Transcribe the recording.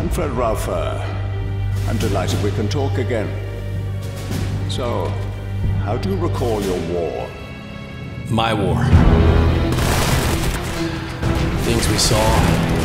Alpha. I'm delighted we can talk again. So, how do you recall your war? My war. Things we saw.